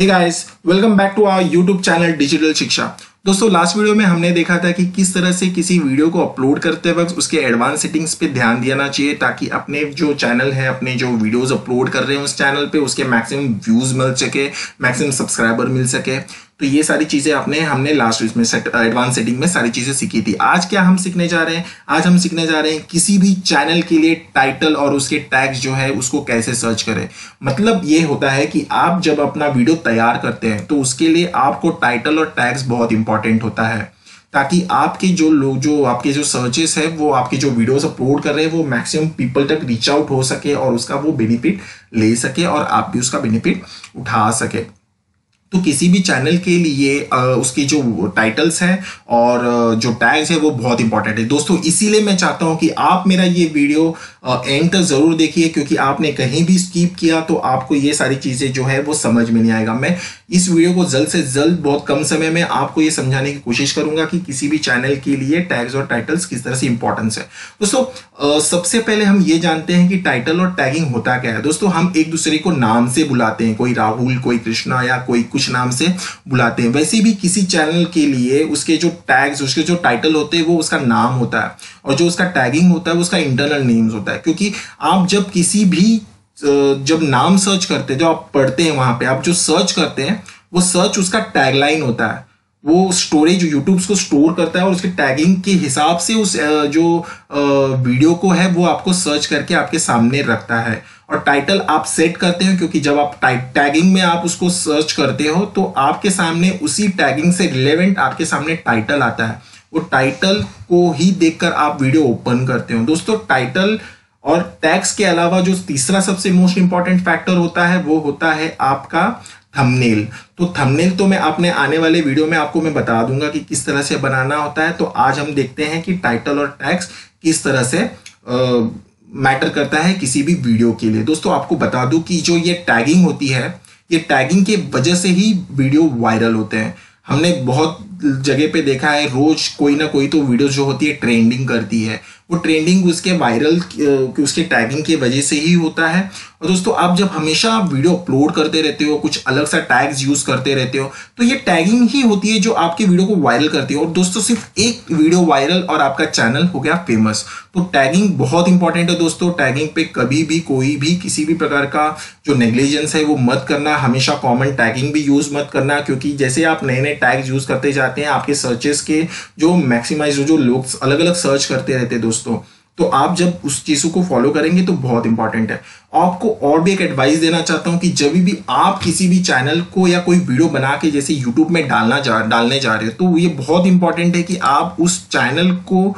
Guys welcome back to our YouTube channel digital Shiksha दोस्तों last video में हमने देखा था कि किस तरह से किसी वीडियो को अपलोड करते वक्त उसके एडवांस सेटिंग्स पे ध्यान देना चाहिए ताकि अपने जो चैनल है, अपने जो वीडियोस अपलोड कर रहे हैं उस चैनल पे उसके मैक्सिमम व्यूज़ मिल सके मैक्सिमम सब्सक्राइबर मिल सके। तो ये सारी चीज़ें आपने, हमने लास्ट इसमें एडवांस सेटिंग में सारी चीज़ें सीखी थी। आज क्या हम सीखने जा रहे हैं? आज हम सीखने जा रहे हैं किसी भी चैनल के लिए टाइटल और उसके टैग्स जो है, उसको कैसे सर्च करें। मतलब ये होता है कि आप जब अपना वीडियो तैयार करते हैं तो उसके लिए आपको टाइटल और टैग्स बहुत इंपॉर्टेंट होता है। ताकि आपके जो लोग जो आपके जो सर्चेस है, वो आपके जो वीडियोस अपलोड कर रहे हैं, वो मैक्सिमम पीपल तक रीच आउट हो सके और उसका वो बेनिफिट ले सके और आप भी उसका बेनिफिट उठा सके। तो किसी भी चैनल के लिए उसकी जो टाइटल्स हैं और जो टैग्स है वो बहुत इंपॉर्टेंट है। दोस्तों, इसीलिए मैं चाहता हूँ कि आप मेरा ये वीडियो एंड तक ज़रूर देखिए, क्योंकि आपने कहीं भी स्कीप किया तो आपको ये सारी चीज़ें जो है वो समझ में नहीं आएगा। मैं इस वीडियो को जल्द से जल्द, बहुत कम समय में आपको ये समझाने की कोशिश करूँगा कि किसी भी चैनल के लिए टैग्स और टाइटल्स किस तरह से इंपॉर्टेंस है। दोस्तों सबसे पहले हम ये जानते हैं कि टाइटल और टैगिंग होता क्या है। दोस्तों, हम एक दूसरे को नाम से बुलाते हैं, कोई राहुल, कोई कृष्णा या कोई कुछ नाम से बुलाते हैं। वैसे भी किसी चैनल के लिए उसके जो टैग्स उसके जो टाइटल होते हैं, वो उसका नाम होता है। और जो उसका टैगिंग होता है, वो उसका इंटरनल नेम्स होता है। क्योंकि आप जब किसी भी जब नाम सर्च करते हैं, जो आप पढ़ते हैं वहाँ पे, आप जो सर्च करते हैं, वो सर्च उसका टैगलाइन होता है। वो स्टोरेज यूट्यूब को स्टोर करता है और उसके टैगिंग के हिसाब से उस जो वीडियो को है, वो आपको सर्च करके आपके सामने रखता है। और टाइटल आप सेट करते हो, क्योंकि जब आप टैगिंग में आप उसको सर्च करते हो तो आपके सामने उसी टैगिंग से रिलेवेंट आपके सामने टाइटल आता है। वो टाइटल को ही देखकर आप वीडियो ओपन करते हो। दोस्तों टाइटल और टैक्स के अलावा जो तीसरा सबसे मोस्ट इंपॉर्टेंट फैक्टर होता है, वो होता है आपका थंबनेल तो थंबनेल तो मैं आपने आने वाले वीडियो में आपको मैं बता दूँगा कि किस तरह से बनाना होता है। तो आज हम देखते हैं कि टाइटल और टैक्स किस तरह से मैटर करता है किसी भी वीडियो के लिए। दोस्तों, आपको बता दूँ कि जो ये टैगिंग होती है, ये टैगिंग के वजह से ही वीडियो वायरल होते हैं। हमने बहुत जगह पे देखा है, रोज कोई ना कोई तो वीडियो जो होती है ट्रेंडिंग करती है। वो ट्रेंडिंग उसके वायरल उसके टैगिंग की वजह से ही होता है। और दोस्तों, आप जब हमेशा आप वीडियो अपलोड करते रहते हो, कुछ अलग सा टैग्स यूज़ करते रहते हो तो ये टैगिंग ही होती है जो आपके वीडियो को वायरल करती है। और दोस्तों, सिर्फ़ एक वीडियो वायरल और आपका चैनल हो गया फ़ेमस तो टैगिंग बहुत इंपॉर्टेंट है दोस्तों। टैगिंग पे कभी भी, कोई भी, किसी भी प्रकार का जो नेग्लिजेंस है, वो मत करना। हमेशा कॉमन टैगिंग भी यूज़ मत करना, क्योंकि जैसे आप नए नए टैग्स यूज़ करते जाते हैं, आपके सर्चेस के जो मैक्सिमाइज जो लोग अलग अलग सर्च करते रहते हैं दोस्तों तो आप जब उस चीज़ों को फॉलो करेंगे तो बहुत इंपॉर्टेंट है। आपको और भी एक एडवाइस देना चाहता हूँ कि जब भी आप किसी भी चैनल को या कोई वीडियो बना के जैसे यूट्यूब में डालना जा, डालने जा रहे हो तो ये बहुत इंपॉर्टेंट है कि आप उस चैनल को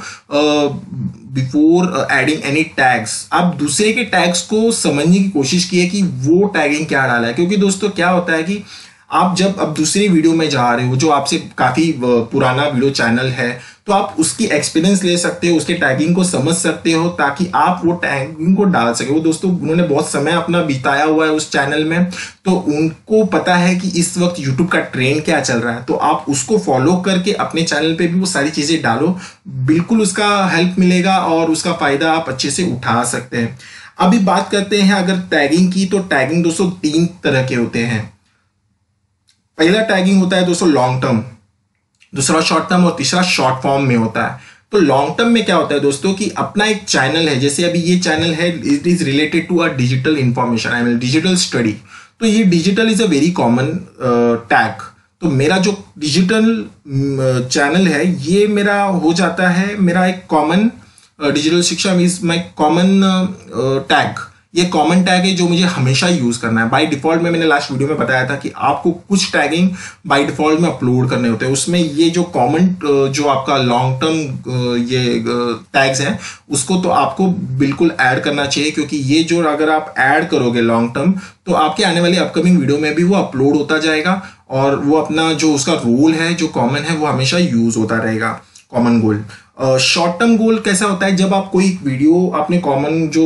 बिफोर एडिंग एनी टैग्स आप दूसरे के टैग्स को समझने की कोशिश की है कि वो टैगिंग क्या डाला है। क्योंकि दोस्तों, क्या होता है कि आप जब, अब दूसरी वीडियो में जा रहे हो, जो आपसे काफ़ी पुराना वीडियो चैनल है तो आप उसकी एक्सपीरियंस ले सकते हो, उसके टैगिंग को समझ सकते हो ताकि आप वो टैगिंग को डाल सके। वो दोस्तों, उन्होंने बहुत समय अपना बिताया हुआ है उस चैनल में। तो उनको पता है कि इस वक्त यूट्यूब का ट्रेंड क्या चल रहा है। तो आप उसको फॉलो करके अपने चैनल पे भी वो सारी चीज़ें डालो। बिल्कुल उसका हेल्प मिलेगा और उसका फ़ायदा आप अच्छे से उठा सकते हैं। अभी बात करते हैं अगर टैगिंग की तो टैगिंग दोस्तों तीन तरह के होते हैं। पहला टैगिंग होता है दोस्तों लॉन्ग टर्म दूसरा शॉर्ट टर्म और तीसरा शॉर्ट फॉर्म में होता है। तो लॉन्ग टर्म में क्या होता है दोस्तों कि अपना एक चैनल है जैसे अभी ये चैनल है it is related to a digital information I mean digital study तो ये digital is a very common tag तो मेरा जो डिजिटल चैनल uh, है ये मेरा हो जाता है मेरा एक common digital Shiksha means my common tag ये कॉमन टैग है जो मुझे हमेशा यूज़ करना है। बाय डिफ़ॉल्ट में मैंने लास्ट वीडियो में बताया था कि आपको कुछ टैगिंग बाय डिफ़ॉल्ट में अपलोड करने होते हैं। उसमें ये जो कॉमन जो आपका लॉन्ग टर्म ये टैग्स है, उसको तो आपको बिल्कुल ऐड करना चाहिए क्योंकि ये जो अगर आप ऐड करोगे लॉन्ग टर्म तो आपके आने वाली अपकमिंग वीडियो में भी वो अपलोड होता जाएगा और वो अपना जो उसका रोल है, जो कॉमन है, वो हमेशा यूज़ होता रहेगा। Common goal short term goal कैसा होता है? जब आप कोई वीडियो आपने कॉमन जो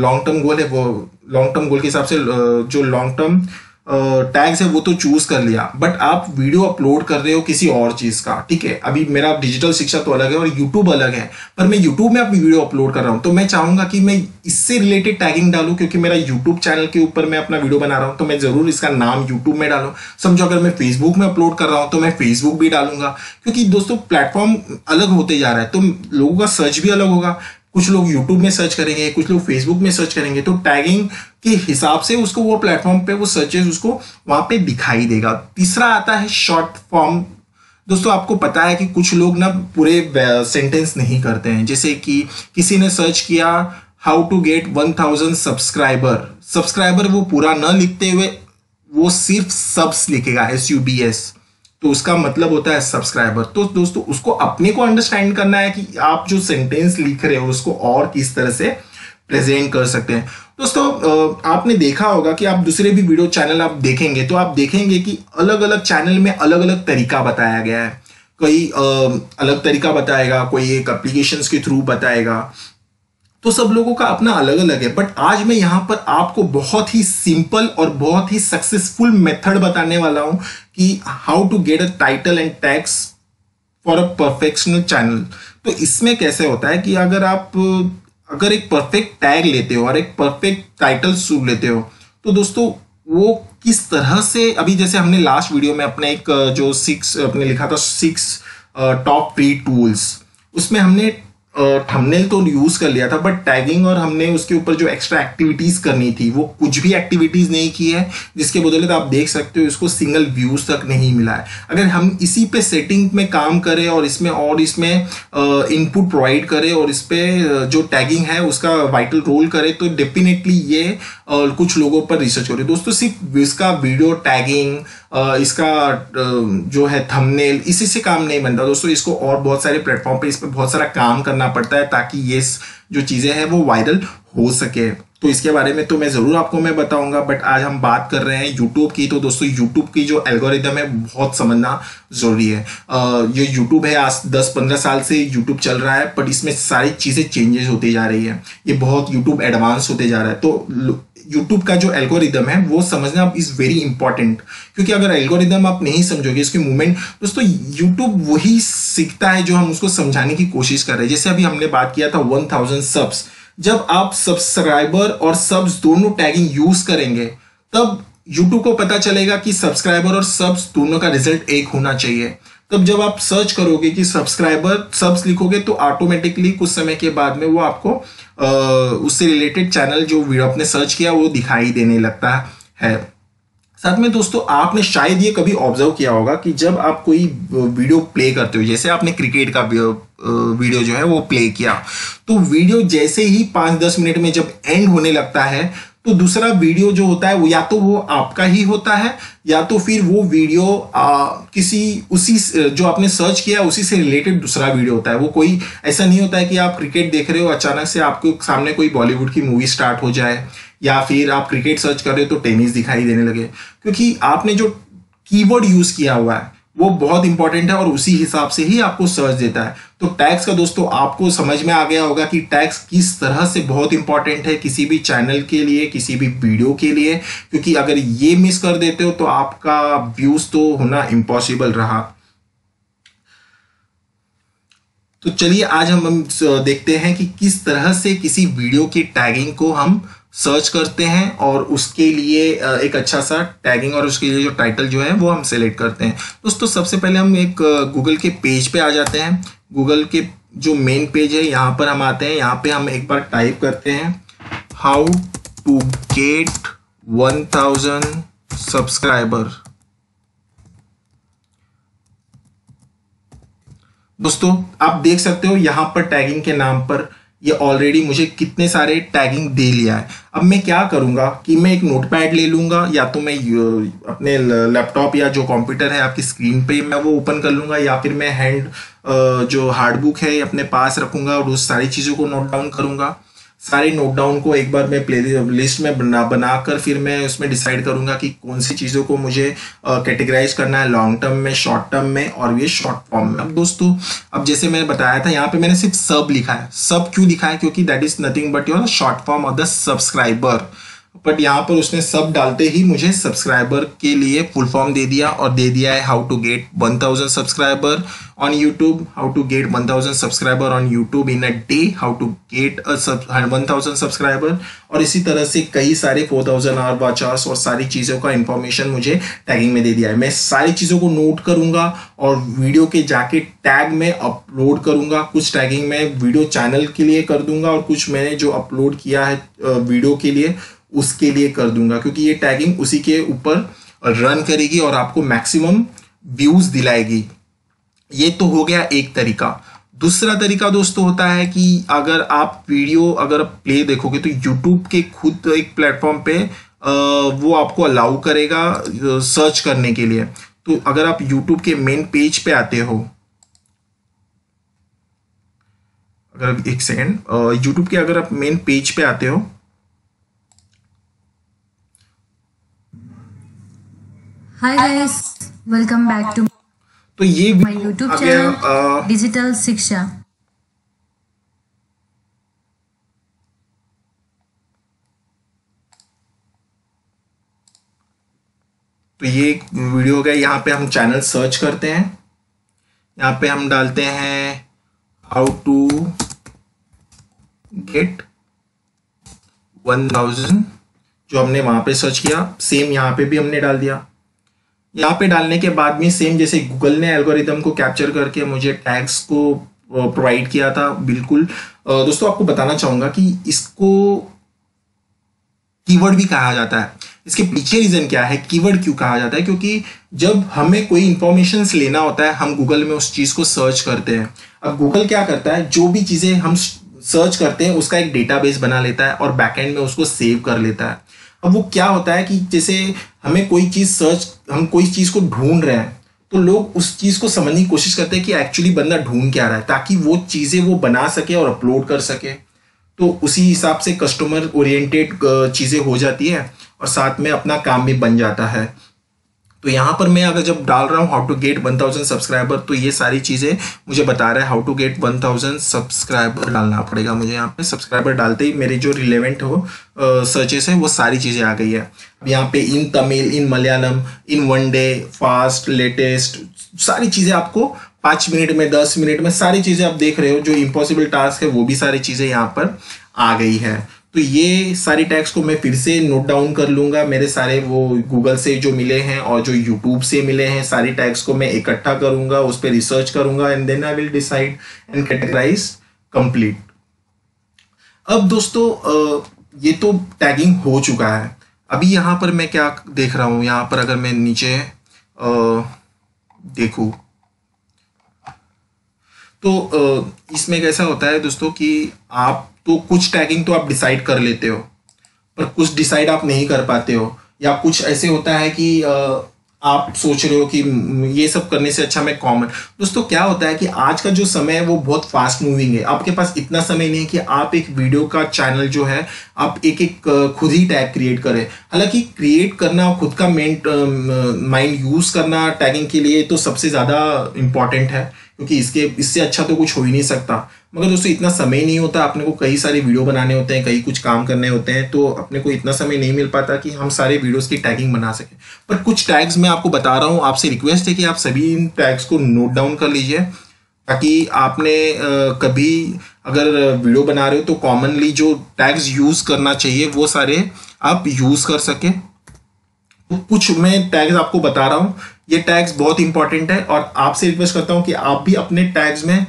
लॉन्ग टर्म गोल है, वो लॉन्ग टर्म गोल के हिसाब से जो लॉन्ग टर्म टैग्स है, वो तो चूज़ कर लिया। बट आप वीडियो अपलोड कर रहे हो किसी और चीज़ का, ठीक है? अभी मेरा डिजिटल शिक्षा तो अलग है और यूट्यूब अलग है, पर मैं यूट्यूब में अपनी वीडियो अपलोड कर रहा हूँ। तो मैं चाहूँगा कि मैं इससे रिलेटेड टैगिंग डालू, क्योंकि मेरा यूट्यूब चैनल के ऊपर मैं अपना वीडियो बना रहा हूँ तो मैं ज़रूर इसका नाम यूट्यूब में डालू। समझो, अगर मैं फेसबुक में अपलोड कर रहा हूँ तो मैं फेसबुक भी डालूँगा, क्योंकि दोस्तों प्लेटफॉर्म अलग होते जा रहा है तो लोगों का सर्च भी अलग होगा। कुछ लोग यूट्यूब में सर्च करेंगे, कुछ लोग फेसबुक में सर्च करेंगे तो टैगिंग के हिसाब से उसको वो प्लेटफॉर्म पे वो सर्चेस उसको वहाँ पे दिखाई देगा। तीसरा आता है शॉर्ट फॉर्म दोस्तों, आपको पता है कि कुछ लोग ना पूरे सेंटेंस नहीं करते हैं। जैसे कि किसी ने सर्च किया how to get one thousand subscriber subscriber वो पूरा न लिखते हुए, वो सिर्फ़ सब्स लिखेगा एस यू बी एस तो उसका मतलब होता है सब्सक्राइबर तो दोस्तों, उसको अपने को अंडरस्टैंड करना है कि आप जो सेंटेंस लिख रहे हो, उसको और किस तरह से प्रेजेंट कर सकते हैं। दोस्तों आपने देखा होगा कि आप दूसरे भी वीडियो चैनल आप देखेंगे तो आप देखेंगे कि अलग अलग चैनल में अलग अलग तरीका बताया गया है। कोई अलग तरीका बताएगा, कोई एक अप्लीकेशन के थ्रू बताएगा। तो सब लोगों का अपना अलग अलग है। बट आज मैं यहाँ पर आपको बहुत ही सिंपल और बहुत ही सक्सेसफुल मेथड बताने वाला हूँ कि how to get a title and tags for a professional channel तो इसमें कैसे होता है कि अगर आप, अगर एक परफेक्ट टैग लेते हो और एक परफेक्ट टाइटल सुन लेते हो तो दोस्तों वो किस तरह से, अभी जैसे हमने लास्ट वीडियो में अपने एक, जो सिक्स अपने लिखा था सिक्स टॉप फ्री टूल्स उसमें हमने थंबनेल तो यूज़ कर लिया था बट टैगिंग और हमने उसके ऊपर जो एक्स्ट्रा एक्टिविटीज़ करनी थी, वो कुछ भी एक्टिविटीज़ नहीं की है, जिसके बदले तो आप देख सकते हो इसको सिंगल व्यूज़ तक नहीं मिला है। अगर हम इसी पे सेटिंग में काम करें और इसमें और इसमें इनपुट प्रोवाइड करें और इस पर जो टैगिंग है उसका वाइटल रोल करें तो डेफिनेटली ये कुछ लोगों पर रिसर्च करें दोस्तों, सिर्फ़ इसका वीडियो टैगिंग इसका जो है थंबनेल इसी से काम नहीं बनता दोस्तों, इसको और बहुत सारे प्लेटफॉर्म पे इस पर बहुत सारा काम करना पड़ता है ताकि ये जो चीज़ें हैं वो वायरल हो सके। तो इसके बारे में तो मैं ज़रूर आपको मैं बताऊँगा बट आज हम बात कर रहे हैं यूट्यूब की। तो दोस्तों यूट्यूब की जो एल्गोरिदम है, बहुत समझना ज़रूरी है। ये यूट्यूब है, आज 10-15 साल से यूट्यूब चल रहा है बट इसमें सारी चीज़ें चेंजेस होती जा रही है। ये बहुत यूट्यूब एडवांस होते जा रहा है। तो यूट्यूब का जो एल्गोरिदम है, वो समझना इज़ वेरी इंपॉर्टेंट क्योंकि अगर एल्गोरिदम आप नहीं समझोगे इसके मूवमेंट दोस्तों यूट्यूब वही सीखता है जो हम उसको समझाने की कोशिश कर रहे हैं। जैसे अभी हमने बात किया था वन थाउज़ेंड सब्स जब आप सब्सक्राइबर और सब्स दोनों टैगिंग यूज़ करेंगे, तब यूट्यूब को पता चलेगा कि सब्सक्राइबर और सब्स दोनों का रिज़ल्ट एक होना चाहिए। तब जब आप सर्च करोगे कि सब्सक्राइबर सब्स लिखोगे तो ऑटोमेटिकली कुछ समय के बाद में वो आपको उससे रिलेटेड चैनल जो वीडियो आपने सर्च किया, वो दिखाई देने लगता है। साथ में दोस्तों, आपने शायद ये कभी ऑब्ज़र्व किया होगा कि जब आप कोई वीडियो प्ले करते हो, जैसे आपने क्रिकेट का वीडियो जो है वो प्ले किया तो वीडियो जैसे ही पाँच दस मिनट में जब एंड होने लगता है तो दूसरा वीडियो जो होता है वो या तो वो आपका ही होता है या तो फिर वो वीडियो आ, किसी उसी जो आपने सर्च किया उसी से रिलेटेड दूसरा वीडियो होता है। वो कोई ऐसा नहीं होता है कि आप क्रिकेट देख रहे हो अचानक से आपके सामने कोई बॉलीवुड की मूवी स्टार्ट हो जाए या फिर आप क्रिकेट सर्च कर रहे हो तो टेनिस दिखाई देने लगे। क्योंकि आपने जो कीवर्ड यूज़ किया हुआ है वो बहुत इंपॉर्टेंट है और उसी हिसाब से ही आपको सर्च देता है। तो टैक्स का दोस्तों, आपको समझ में आ गया होगा कि टैक्स किस तरह से बहुत इंपॉर्टेंट है किसी भी चैनल के लिए, किसी भी वीडियो के लिए, क्योंकि अगर ये मिस कर देते हो तो आपका व्यूज़ तो होना इम्पॉसिबल रहा। तो चलिए, आज हम देखते हैं कि किस तरह से किसी वीडियो की टैगिंग को हम सर्च करते हैं और उसके लिए एक अच्छा सा टैगिंग और उसके लिए जो टाइटल जो है, वो हम सेलेक्ट करते हैं। दोस्तों, सबसे पहले हम एक गूगल के पेज पे आ जाते हैं। गूगल के जो मेन पेज है, यहाँ पर हम आते हैं। यहाँ पे हम एक बार टाइप करते हैं how to get one thousand subscriber दोस्तों, आप देख सकते हो यहाँ पर टैगिंग के नाम पर ये ऑलरेडी मुझे कितने सारे टैगिंग दे लिया है। अब मैं क्या करूँगा कि मैं एक नोटपैड ले लूँगा, या तो मैं अपने लैपटॉप या जो कंप्यूटर है आपकी स्क्रीन पे मैं वो ओपन कर लूँगा, या फिर मैं हैंड जो हार्ड बुक है अपने पास रखूँगा और उस सारी चीज़ों को नोट डाउन करूँगा। सारे नोट डाउन को एक बार मैं प्ले लिस्ट में बना बना कर फिर मैं उसमें डिसाइड करूँगा कि कौन सी चीज़ों को मुझे कैटेगराइज uh, करना है लॉन्ग टर्म में शॉर्ट टर्म में और ये शॉर्ट फॉर्म में। अब दोस्तों अब जैसे मैंने बताया था यहाँ पे मैंने सिर्फ़ सब लिखा है। सब क्यों लिखा है? क्योंकि that is nothing but your short form of the subscriber but यहाँ पर उसने सब डालते ही मुझे सब्सक्राइबर के लिए फुल फॉर्म दे दिया और दे दिया है how to get one thousand subscriber on YouTube how to get one thousand subscriber on YouTube in a day how to get one thousand subscriber और इसी तरह से कई सारे फोर थाउज़ेंड आर वाचर्स और सारी चीज़ों का इंफॉर्मेशन मुझे टैगिंग में दे दिया है। मैं सारी चीज़ों को नोट करूँगा और वीडियो के जाके टैग में अपलोड करूँगा। कुछ टैगिंग में वीडियो चैनल के लिए कर दूँगा और कुछ मैंने जो अपलोड किया है वीडियो के लिए उसके लिए कर दूँगा, क्योंकि ये टैगिंग उसी के ऊपर रन करेगी और आपको मैक्सिमम व्यूज़ दिलाएगी। ये तो हो गया एक तरीका। दूसरा तरीका दोस्तों होता है कि अगर आप वीडियो अगर प्ले देखोगे तो यूट्यूब के खुद एक प्लेटफॉर्म पे वो आपको अलाउ करेगा सर्च करने के लिए। तो अगर आप यूट्यूब के मेन पेज पे आते हो, अगर एक सेकेंड यूट्यूब के अगर आप मेन पेज पे आते हो hi guys welcome back to तो ये माय यूट्यूब चैनल डिजिटल शिक्षा तो ये एक वीडियो गया यहाँ पे हम चैनल सर्च करते हैं। यहाँ पे हम डालते हैं how to get one thousand जो हमने वहाँ पे सर्च किया सेम यहाँ पे भी हमने डाल दिया। यहाँ पे डालने के बाद में सेम जैसे गूगल ने एल्गोरिदम को कैप्चर करके मुझे टैग्स को प्रोवाइड किया था, बिल्कुल। दोस्तों, आपको बताना चाहूँगा कि इसको कीवर्ड भी कहा जाता है। इसके पीछे रीजन क्या है? कीवर्ड क्यों कहा जाता है? क्योंकि जब हमें कोई इंफॉर्मेशन लेना होता है, हम गूगल में उस चीज़ को सर्च करते हैं। अब गूगल क्या करता है? जो भी चीज़ें हम सर्च करते हैं, उसका एक डेटाबेस बना लेता है और बैकएंड में उसको सेव कर लेता है। अब वो क्या होता है कि जैसे हमें कोई चीज़ सर्च हम कोई चीज़ को ढूंढ रहे हैं तो लोग उस चीज़ को समझने की कोशिश करते हैं कि एक्चुअली बंदा ढूंढ क्या रहा है, ताकि वो चीज़ें वो बना सके और अपलोड कर सके। तो उसी हिसाब से कस्टमर ओरिएंटेड चीज़ें हो जाती है और साथ में अपना काम भी बन जाता है। तो यहाँ पर मैं अगर जब डाल रहा हूँ how to get one thousand subscriber तो ये सारी चीज़ें मुझे बता रहा है how to get one thousand subscriber डालना पड़ेगा मुझे यहाँ पे। सब्सक्राइबर डालते ही मेरे जो रिलेवेंट हो सर्चेस है, वो सारी चीज़ें आ गई है। अब यहाँ पे in Tamil in Malayalam in one day fast latest सारी चीज़ें आपको पाँच मिनट में, दस मिनट में सारी चीज़ें आप देख रहे हो, जो इम्पॉसिबल टास्क है, वो भी सारी चीज़ें यहाँ पर आ गई है। तो ये सारी टैग्स को मैं फिर से नोट डाउन कर लूँगा। मेरे सारे वो गूगल से जो मिले हैं और जो यूट्यूब से मिले हैं, सारी टैग्स को मैं इकट्ठा करूँगा, उस पर रिसर्च करूँगा and then I will decide and categorise complete अब दोस्तों ये तो टैगिंग हो चुका है। अभी यहाँ पर मैं क्या देख रहा हूँ? यहाँ पर अगर मैं नीचे देखू। तो इसमें कैसा होता है दोस्तों कि आप तो कुछ टैगिंग तो आप डिसाइड कर लेते हो, पर कुछ डिसाइड आप नहीं कर पाते हो, या कुछ ऐसे होता है कि आप सोच रहे हो कि ये सब करने से अच्छा मैं कॉमन दोस्तों, क्या होता है कि आज का जो समय है वो बहुत फास्ट मूविंग है। आपके पास इतना समय नहीं है कि आप एक वीडियो का चैनल जो है, आप एक एक खुद ही टैग क्रिएट करें। हालाँकि क्रिएट करना, खुद का मेन माइंड यूज़ करना टैगिंग के लिए तो सबसे ज़्यादा इंपॉर्टेंट है। क्योंकि इसके, इससे अच्छा तो कुछ हो ही नहीं सकता। मगर दोस्तों, इतना समय नहीं होता, अपने को कई सारे वीडियो बनाने होते हैं, कई कुछ काम करने होते हैं तो अपने को इतना समय नहीं मिल पाता कि हम सारे वीडियोस की टैगिंग बना सकें। पर कुछ टैग्स मैं आपको बता रहा हूँ, आपसे रिक्वेस्ट है कि आप सभी इन टैग्स को नोट डाउन कर लीजिए, ताकि आपने कभी अगर वीडियो बना रहे हो तो कॉमनली जो टैग्स यूज़ करना चाहिए, वो सारे आप यूज़ कर सके। कुछ मैं टैग्स आपको बता रहा हूँ। ये टैग्स बहुत इंपॉर्टेंट है और आपसे रिक्वेस्ट करता हूँ कि आप भी अपने टैग्स में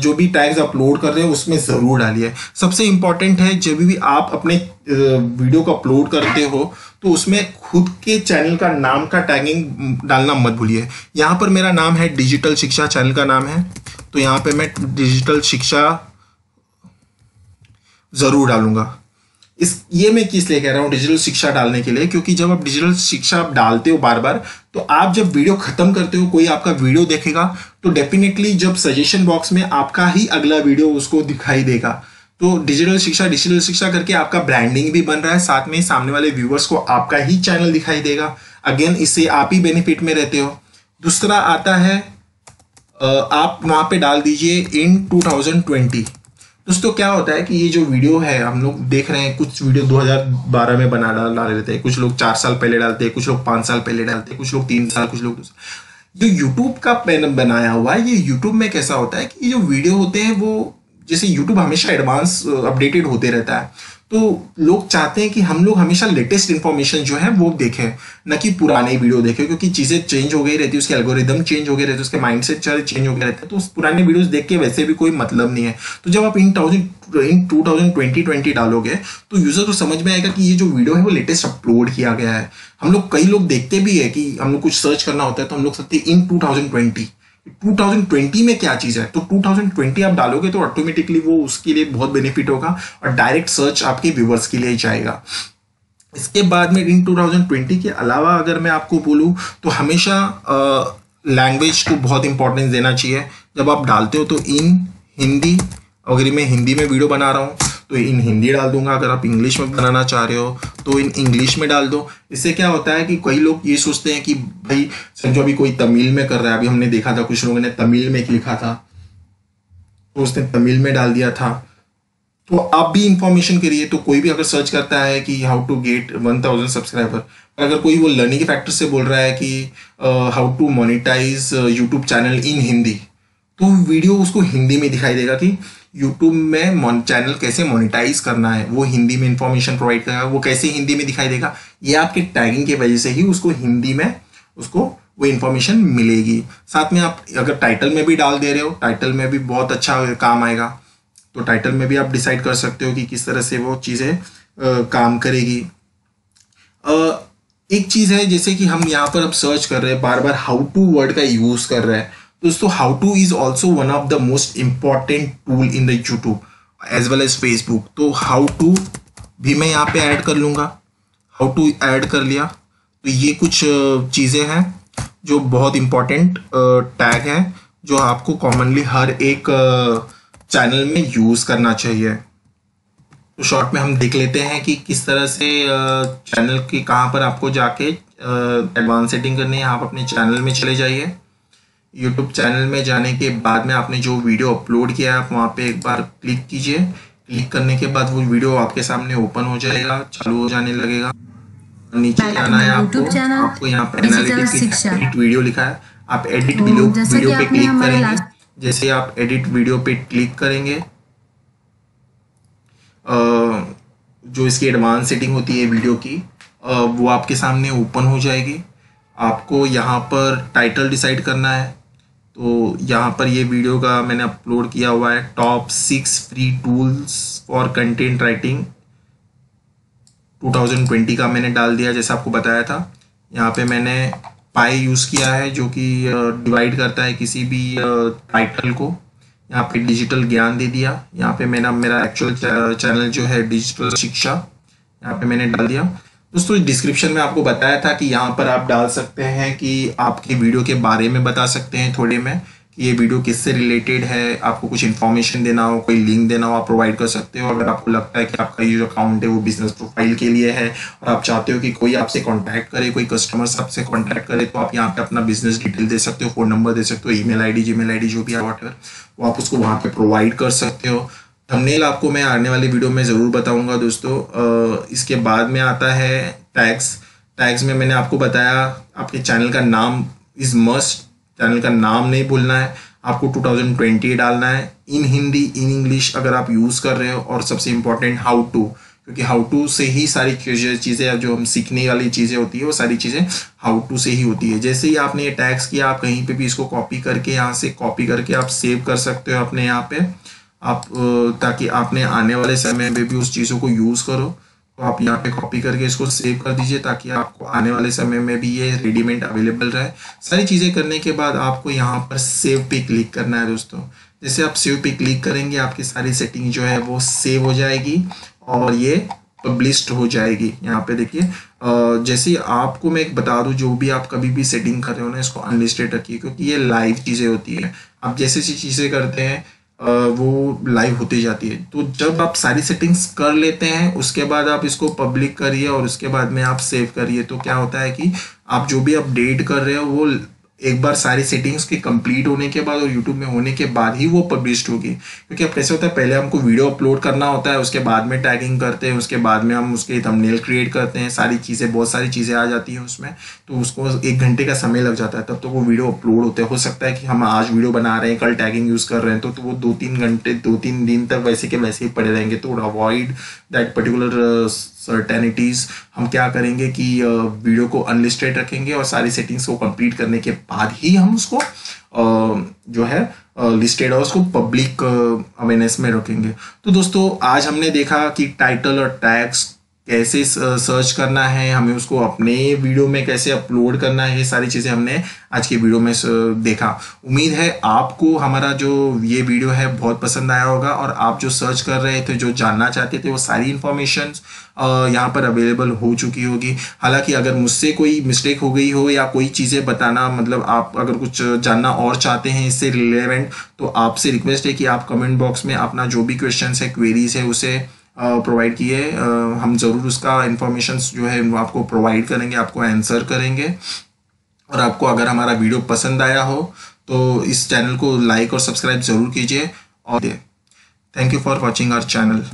जो भी टैग्स अपलोड कर रहे हैं, उसमें ज़रूर डालिए। सबसे इंपॉर्टेंट है, जब भी आप अपने वीडियो को अपलोड करते हो तो उसमें खुद के चैनल का नाम का टैगिंग डालना मत भूलिए। यहाँ पर मेरा नाम है डिजिटल शिक्षा चैनल का नाम है। तो यहाँ पर मैं डिजिटल शिक्षा ज़रूर डालूँगा। इस ये मैं किस लिए कह रहा हूँ डिजिटल शिक्षा डालने के लिए? क्योंकि जब आप डिजिटल शिक्षा आप डालते हो बार बार तो आप जब वीडियो खत्म करते हो, कोई आपका वीडियो देखेगा तो डेफिनेटली जब सजेशन बॉक्स में आपका ही अगला वीडियो उसको दिखाई देगा। तो डिजिटल शिक्षा डिजिटल शिक्षा करके आपका ब्रांडिंग भी बन रहा है, साथ में सामने वाले व्यूवर्स को आपका ही चैनल दिखाई देगा। अगेन इससे आप ही बेनिफिट में रहते हो। दूसरा आता है आप वहाँ पे डाल दीजिए इन 2020 दोस्तों, क्या होता है कि ये जो वीडियो है, हम लोग देख रहे हैं, कुछ वीडियो 2012 में बना डाल रहे थे कुछ लोग चार साल पहले डालते हैं, कुछ लोग पाँच साल पहले डालते हैं, कुछ लोग तीन साल, कुछ लोग जो यूट्यूब का पैन बनाया हुआ है, ये यूट्यूब में कैसा होता है कि ये जो वीडियो होते हैं, वो जैसे यूट्यूब हमेशा एडवांस अपडेटेड होते रहता है। तो लोग चाहते हैं कि हम लोग हमेशा लेटेस्ट इन्फॉर्मेशन जो है वो देखें, न कि पुराने वीडियो देखें, क्योंकि चीज़ें चेंज हो गई रहती है, उसके एल्गोरिदम चेंज हो गए रहते हैं, उसके माइंडसेट चेंज हो गए रहते हैं तो उस पुराने वीडियोस देख के वैसे भी कोई मतलब नहीं है। तो जब आप in thousand in two thousand twenty twenty डालोगे तो यूज़र को समझ में आएगा कि ये जो वीडियो है वो लेटेस्ट अपलोड किया गया है। हम लोग, कई लोग देखते भी है कि हम लोग कुछ सर्च करना होता है तो हम लोग सकते इन टू थाउज़ेंड ट्वेंटी 2020 में क्या चीज़ है? तो 2020 आप डालोगे तो ऑटोमेटिकली वो उसके लिए बहुत बेनिफिट होगा और डायरेक्ट सर्च आपके व्यूवर्स के लिए ही जाएगा। इसके बाद में इन 2020 के अलावा अगर मैं आपको बोलूँ तो हमेशा लैंग्वेज को बहुत इंपॉर्टेंस देना चाहिए। जब आप डालते हो तो इन हिंदी, अगर मैं हिंदी में वीडियो बना रहा हूँ तो इन हिंदी डाल दूँगा। अगर आप इंग्लिश में बनाना चाह रहे हो तो इन इंग्लिश में डाल दो। इससे क्या होता है कि कई लोग ये सोचते हैं कि भाई समझो अभी कोई तमिल में कर रहा है, अभी हमने देखा था, कुछ लोगों ने तमिल में लिखा था तो उसने तमिल में डाल दिया था। तो आप भी इंफॉर्मेशन करिए तो कोई भी अगर सर्च करता है कि how to get one thousand subscriber अगर कोई वो लर्निंग के फैक्टर से बोल रहा है कि how to monetise YouTube channel in Hindi तो वीडियो उसको हिंदी में दिखाई देगा कि यूट्यूब में चैनल कैसे मोनिटाइज करना है वो हिंदी में इंफॉर्मेशन प्रोवाइड करेगा वो कैसे हिंदी में दिखाई देगा ये आपके टैगिंग की वजह से ही उसको हिंदी में उसको वो इन्फॉर्मेशन मिलेगी। साथ में आप अगर टाइटल में भी डाल दे रहे हो टाइटल में भी बहुत अच्छा काम आएगा तो टाइटल में भी आप डिसाइड कर सकते हो कि किस तरह से वो चीज़ें काम करेगी। आ, एक चीज़ है जैसे कि हम यहाँ पर अब सर्च कर रहे हैं बार बार हाउ टू वर्ड का यूज़ कर रहे हैं। दोस्तों how to is also one of the most important tool in the YouTube as well as Facebook तो हाउ टू भी मैं यहाँ पे ऐड कर लूँगा। हाउ टू ऐड कर लिया। तो ये कुछ चीज़ें हैं जो बहुत इंपॉर्टेंट टैग हैं, जो आपको कॉमनली हर एक चैनल में यूज़ करना चाहिए। तो शॉर्ट में हम देख लेते हैं कि किस तरह से चैनल के कहाँ पर आपको जाके एडवांस सेटिंग करनी है। आप अपने चैनल में चले जाइए। यूट्यूब चैनल में जाने के बाद में आपने जो वीडियो अपलोड किया है आप वहाँ पे एक बार क्लिक कीजिए। क्लिक करने के बाद वो वीडियो आपके सामने ओपन हो जाएगा चालू हो जाने लगेगा। नीचे आना है आपको। आपको यहाँ पे एडिट वीडियो लिखा है। आप एडिट वीडियो वीडियो पे क्लिक करेंगे। जैसे आप एडिट वीडियो पे क्लिक करेंगे जो इसकी एडवांस सेटिंग होती है वीडियो की वो आपके सामने ओपन हो जाएगी। आपको यहाँ पर टाइटल डिसाइड करना है। तो यहाँ पर ये वीडियो का मैंने अपलोड किया हुआ है top six free tools for content writing 2020 का मैंने डाल दिया, जैसा आपको बताया था। यहाँ पे मैंने पाई यूज़ किया है, जो कि डिवाइड करता है किसी भी टाइटल को। यहाँ पे डिजिटल ज्ञान दे दिया। यहाँ पे मैंने, मेरा एक्चुअल चैनल जो है डिजिटल शिक्षा, यहाँ पे मैंने डाल दिया। दोस्तों डिस्क्रिप्शन में आपको बताया था कि यहाँ पर आप डाल सकते हैं कि आपकी वीडियो के बारे में बता सकते हैं थोड़े में कि ये वीडियो किससे रिलेटेड है, आपको कुछ इन्फॉर्मेशन देना हो, कोई लिंक देना हो, आप प्रोवाइड कर सकते हो। अगर आपको लगता है कि आपका ये जो अकाउंट है वो बिज़नेस प्रोफ़ाइल के लिए है और आप चाहते हो कि कोई आपसे कॉन्टैक्ट करे, कोई कस्टमर आपसे कॉन्टैक्ट करे तो आप यहाँ पे अपना बिज़नेस डिटेल दे सकते हो फ़ोन नंबर दे सकते हो email ID Gmail ID जो भी है वॉटर वो आप उसको वहाँ पर प्रोवाइड कर सकते हो। थंबनेल आपको मैं आने वाली वीडियो में ज़रूर बताऊँगा दोस्तों। इसके बाद में आता है टैग्स टैग्स में मैंने आपको बताया, आपके चैनल का नाम इज़ मस्ट चैनल का नाम नहीं भूलना है, आपको 2020 डालना है। इन हिंदी इन इंग्लिश अगर आप यूज़ कर रहे हो और सबसे इम्पोर्टेंट हाउ टू क्योंकि हाउ टू से ही सारी चीज़ें जो हम सीखने वाली चीज़ें होती है, वो सारी चीज़ें हाउ टू से ही होती है। जैसे ही आपने ये टैग्स किया, आप कहीं पे भी इसको कॉपी करके यहाँ से कॉपी करके आप सेव कर सकते हो अपने यहाँ पे। आप ताकि आपने आने वाले समय में भी उस चीज़ों को यूज़ करो तो आप यहाँ पे कॉपी करके इसको सेव कर दीजिए ताकि आपको आने वाले समय में भी ये रेडीमेड अवेलेबल रहे। सारी चीज़ें करने के बाद आपको यहाँ पर सेव पे क्लिक करना है दोस्तों। जैसे आप सेव पे क्लिक करेंगे, आपकी सारी सेटिंग जो है वो सेव हो जाएगी और ये पब्लिश्ड हो जाएगी। यहाँ पे देखिए जैसे आपको मैं एक बता दूँ, जो भी आप कभी भी सेटिंग कर रहे हो ना, इसको अनलिस्टेड रखिए, क्योंकि ये लाइव चीज़ें होती है। आप जैसे जैसी चीज़ें करते हैं वो लाइव होती जाती है। तो जब आप सारी सेटिंग्स कर लेते हैं, उसके बाद आप इसको पब्लिक करिए और उसके बाद में आप सेव करिए तो क्या होता है कि आप जो भी अपडेट कर रहे हो, वो एक बार सारी सेटिंग्स के कंप्लीट होने के बाद और यूट्यूब में होने के बाद ही वो पब्लिश होगी। क्योंकि अब कैसे होता है पहले हमको वीडियो अपलोड करना होता है उसके बाद में टैगिंग करते हैं उसके बाद में हम उसके थंबनेल क्रिएट करते हैं सारी चीज़ें बहुत सारी चीज़ें आ जाती हैं उसमें तो उसको एक घंटे का समय लग जाता है तब तो वो वीडियो अपलोड होते हैं। सकता है कि हम आज वीडियो बना रहे हैं कल टैगिंग यूज़ कर रहे हैं तो, तो वो दो तीन घंटे दो तीन दिन तक वैसे के वैसे ही पड़े रहेंगे तो अवॉइड दैट पर्टिकुलर सर्टेनिटीज हम क्या करेंगे कि वीडियो को अनलिस्टेड रखेंगे और सारी सेटिंग्स को कंप्लीट करने के बाद ही हम उसको जो है लिस्टेड और उसको पब्लिक अवेयरनेस में रखेंगे। तो दोस्तों, आज हमने देखा कि टाइटल और टैग्स कैसे सर्च करना है, हमें उसको अपने वीडियो में कैसे अपलोड करना है, ये सारी चीज़ें हमने आज की वीडियो में देखा। उम्मीद है आपको हमारा जो ये वीडियो है बहुत पसंद आया होगा और आप जो सर्च कर रहे थे, जो जानना चाहते थे, वो सारी इन्फॉर्मेशन यहाँ पर अवेलेबल हो चुकी होगी। हालाँकि अगर मुझसे कोई मिस्टेक हो गई हो या कोई चीज़ें बताना मतलब आप अगर कुछ जानना और चाहते हैं इससे रिलेवेंट तो आपसे रिक्वेस्ट है कि आप कमेंट बॉक्स में अपना जो भी क्वेश्चन है क्वेरीज है, उसे प्रोवाइड किए। हम ज़रूर उसका इन्फॉर्मेशन जो है वो आपको प्रोवाइड करेंगे, आपको आंसर करेंगे। और आपको अगर हमारा वीडियो पसंद आया हो तो इस चैनल को लाइक और सब्सक्राइब ज़रूर कीजिए। और thank you for watching our channel